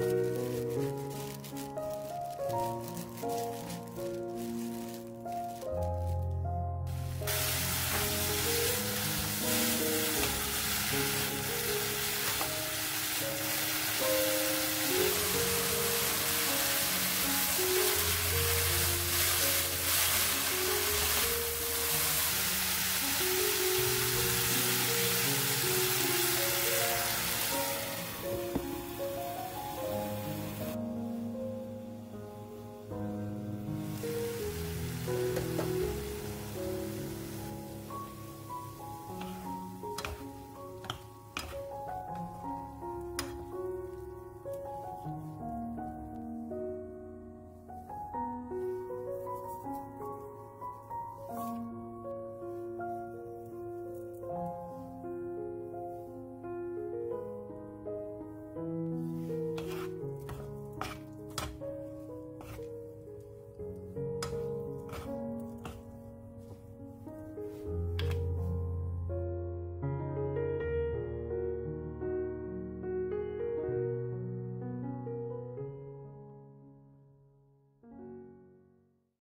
Amen.